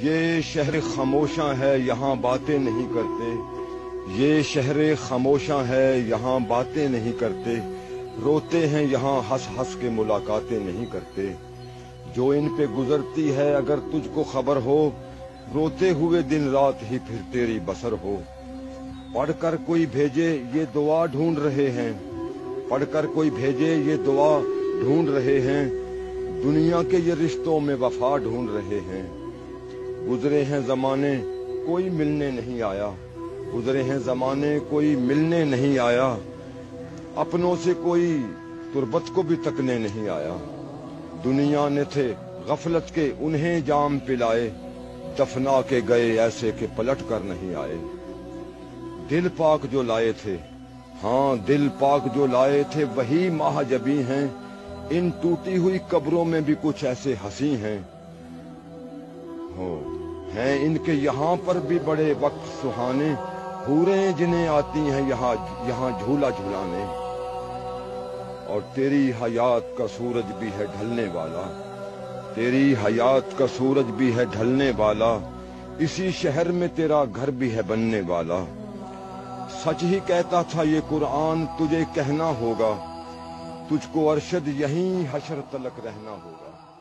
یہ شہر خاموشاں ہے، یہاں باتیں نہیں کرتے۔ یہ شہر خاموشاں ہے، یہاں باتیں نہیں کرتے۔ روتے ہیں یہاں ہنس ہنس کے ملاقاتیں نہیں کرتے۔ جو ان پہ گزرتی ہے، اگر تجھ کو خبر ہو، روتے ہوئے دن رات ہی پھر تیری بسر ہو۔ پڑھ کر کوئی بھیجے، یہ دعا ڈھونڈ رہے ہیں۔ پڑھ کر کوئی بھیجے، یہ دعا ڈھونڈ رہے ہیں۔ دنیا کے یہ رشتوں میں وفا ڈھونڈ رہے ہیں۔ گزرے ہیں زمانے، کوئی ملنے نہیں آیا۔ گزرے ہیں زمانے، کوئی ملنے نہیں آیا۔ اپنوں سے کوئی تربت کو بھی تکنے نہیں آیا۔ دنیا نے تھے غفلت کے انہیں جام پلائے۔ دفنا کے گئے ایسے کہ پلٹ کر نہیں آئے۔ دل پاک جو لائے تھے۔ ہاں دل پاک جو لائے تھے وہی ماہ جبی ہیں۔ ان ٹوٹی ہوئی قبروں میں بھی کچھ ایسے ہنسی ہیں۔ ہو۔ ہیں ان کے یہاں پر بھی بڑے وقت سہانے پورے جنہیں آتی ہیں یہاں یہاں جھولا جھولانے۔ اور تیری حیات کا سورج بھی ہے ڈھلنے والا۔ تیری حیات کا سورج بھی ہے ڈھلنے والا۔ اسی شہر میں تیرا گھر بھی ہے بننے والا۔ سچ ہی کہتا تھا یہ قرآن، تجھے کہنا ہوگا۔ تجھ کو ارشد یہیں حشر تلک رہنا ہوگا۔